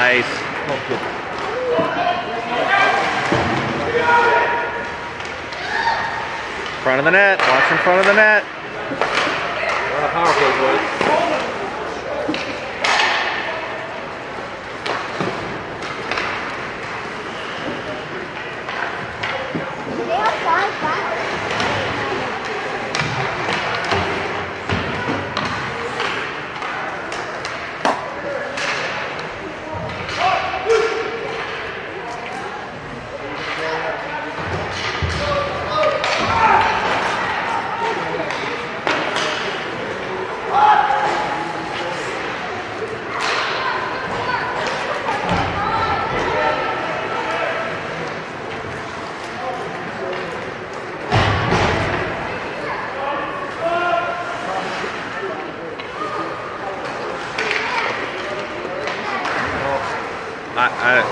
Nice. Front of the net. Watch in front of the net. I, I